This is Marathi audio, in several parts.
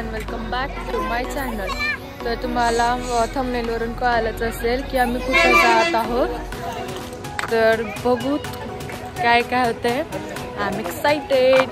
And welcome back to my channel तर तुम्हाला थमनेलवरून कळालंच असेल की आम्ही कुठे जात आहोत. तर बघूत काय काय होतं आय एम एक्सायटेड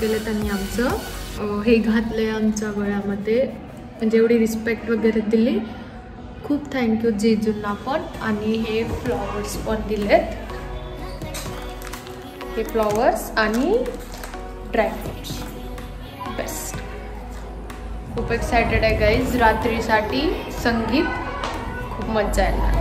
केलं त्यांनी आमचं. हे घातलं आहे आमच्या गळ्यामध्ये. म्हणजे एवढी रिस्पेक्ट वगैरे दिली. खूप थँक्यू जेजूंना पण. आणि हे फ्लॉवर्स पण दिलेत. हे फ्लॉवर्स आणि ड्रायफ्रुट्स बेस्ट खूप एक्सायटेड आहे गाईज रात्रीसाठी संगीत खूप मजा येणार.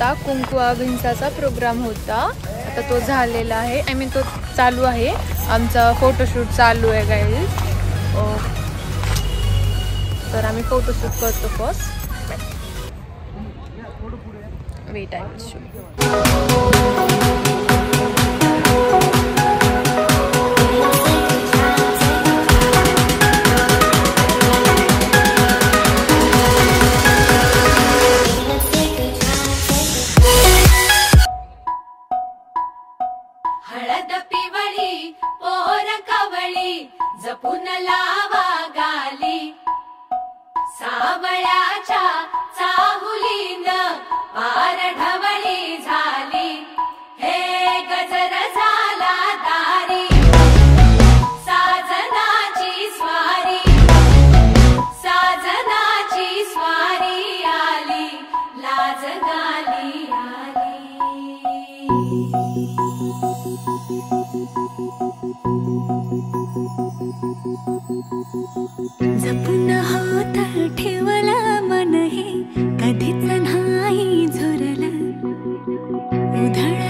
होता. कुंकू अभिंसाचा प्रोग्राम होता. आता तो झालेला आहे. आय मीन तो चालू आहे. आमचा फोटोशूट चालू आहे काही हो. तर आम्ही फोटोशूट करतो फर्स्ट वेट आय शूट सावळ्याच्या चाहुलीन पार ढवळी झाली. हे गजर झाला दारी साजनाची स्वारी साजनाची स्वारी आली लाज गाली आली. जपून होत ठेवला मन हे कधीच नाही झुरला. उधळ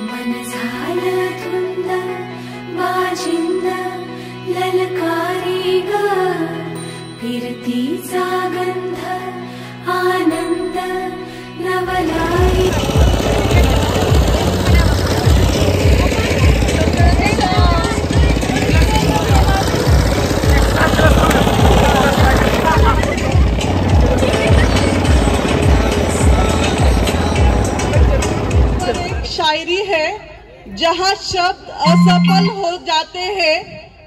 मन झालं धुंद बाजिंद ललकारी ग फिरतीचा गंध आनंद नवलाई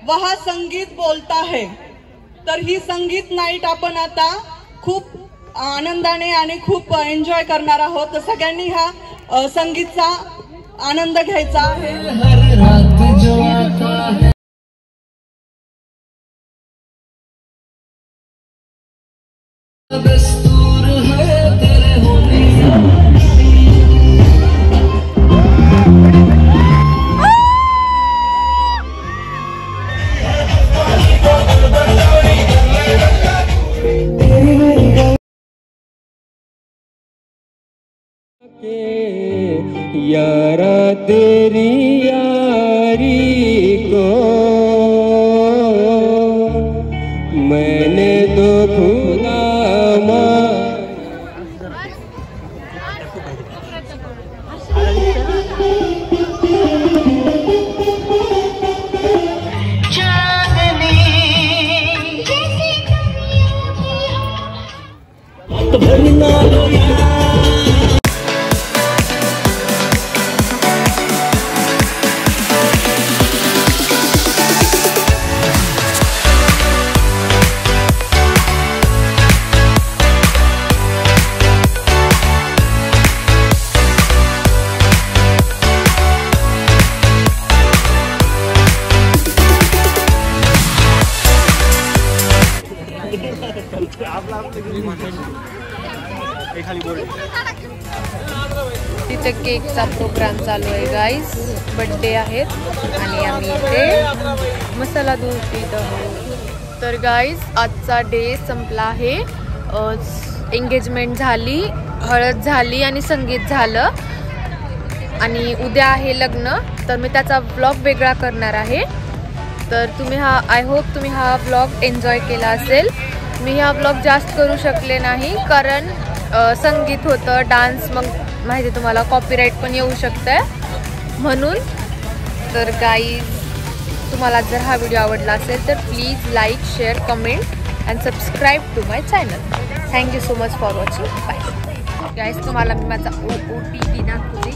वहा संगीत बोलता है। तर ही संगीत नाईट आपण आता खूप आनंदाने आणि खूप एन्जॉय करणार आहोत. तर सगळ्यांनी हा संगीतचा आनंद घ्यायचा आहे. मैंने तो तिथे केकचा प्रोग्राम चालू आहे गाईज बड्डे आहेत आणि आम्ही इथे मसाला दूध पित आहोत. तर गाईज आजचा डे संपला आहे. एंगेजमेंट झाली हळद झाली आणि संगीत झालं. आणि उद्या आहे लग्न तर मी त्याचा ब्लॉग वेगळा करणार आहे. तर तुम्ही हा आय होप तुम्ही हा ब्लॉग एन्जॉय केला असेल. मी हा ब्लॉग जास्त करू शकले नाही कारण संगीत होतं डान्स मग माहिती तुम्हाला कॉपीराईट पण येऊ शकतं आहे म्हणून तर काही तुम्हाला जर हा व्हिडिओ आवडला असेल तर please like share comment and subscribe to my channel thank you so much for watching bye guys तुम्हाला मी माझा ओ ओ पी डी दाखवते.